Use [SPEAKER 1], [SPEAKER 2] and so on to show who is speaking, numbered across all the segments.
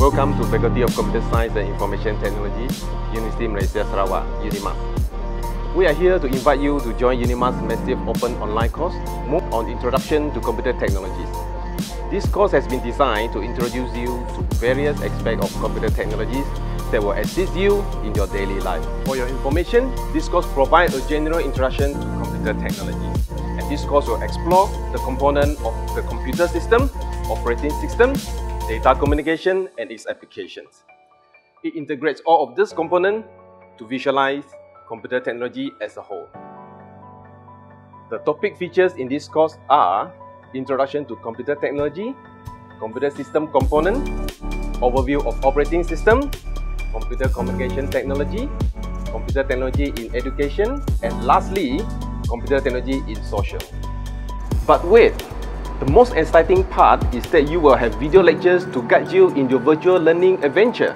[SPEAKER 1] Welcome to Faculty of Computer Science and Information Technology, University Malaysia Sarawak, UNIMAS. We are here to invite you to join UNIMAS massive open online course, MOOC on Introduction to Computer Technologies. This course has been designed to introduce you to various aspects of computer technologies that will assist you in your daily life. For your information, this course provides a general introduction to computer technology. And this course will explore the component of the computer system, operating system, data communication, and its applications. It integrates all of these components to visualize computer technology as a whole. The topic features in this course are Introduction to Computer Technology, Computer System Component, Overview of Operating System, Computer Communication Technology, Computer Technology in Education, and lastly, Computer Technology in Social. But wait, the most exciting part is that you will have video lectures to guide you in your virtual learning adventure,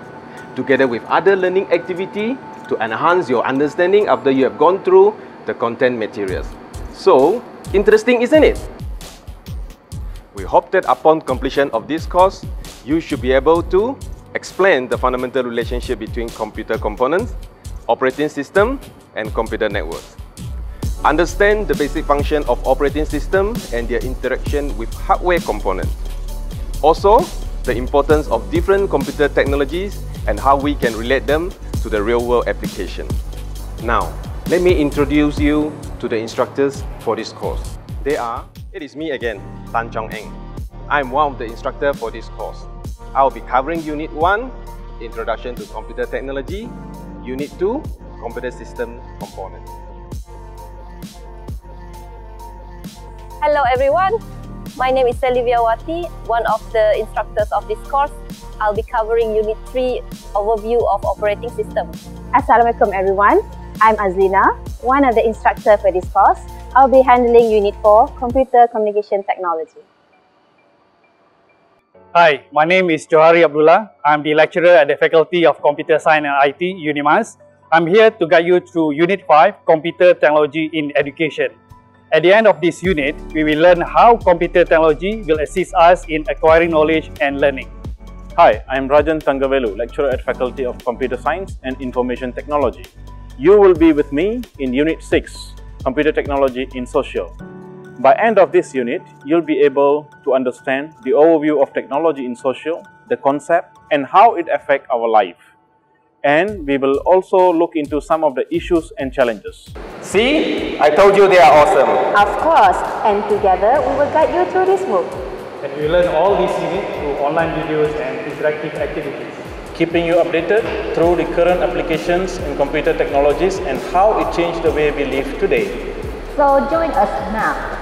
[SPEAKER 1] together with other learning activity to enhance your understanding after you have gone through the content materials. So, interesting isn't it? We hope that upon completion of this course, you should be able to explain the fundamental relationship between computer components, operating system, and computer networks. Understand the basic function of operating system and their interaction with hardware components. Also, the importance of different computer technologies and how we can relate them to the real-world application. Now, let me introduce you to the instructors for this course. They are, it is me again, Tan Chong Eng. I'm one of the instructors for this course. I'll be covering Unit 1, Introduction to Computer Technology, Unit 2, Computer System Components.
[SPEAKER 2] Hello everyone, my name is Olivia Wati, one of the instructors of this course. I'll be covering Unit 3, Overview of Operating System.
[SPEAKER 3] Assalamualaikum everyone, I'm Azlina, one of the instructors for this course. I'll be handling Unit 4, Computer Communication Technology.
[SPEAKER 4] Hi, my name is Johari Abdullah. I'm the lecturer at the Faculty of Computer Science and IT, UNIMAS. I'm here to guide you through Unit 5, Computer Technology in Education. At the end of this unit, we will learn how computer technology will assist us in acquiring knowledge and learning.
[SPEAKER 5] Hi, I'm Rajan Tangavelu, lecturer at Faculty of Computer Science and Information Technology. You will be with me in Unit 6, Computer Technology in Social. By end of this unit, you'll be able to understand the overview of technology in social, the concept, and how it affects our life. And we will also look into some of the issues and challenges.
[SPEAKER 1] See? I told you they are awesome.
[SPEAKER 3] Of course, and together we will guide you through this book.
[SPEAKER 4] And we learn all these units through online videos and interactive activities.
[SPEAKER 5] Keeping you updated through the current applications in computer technologies and how it changed the way we live today.
[SPEAKER 6] So join us now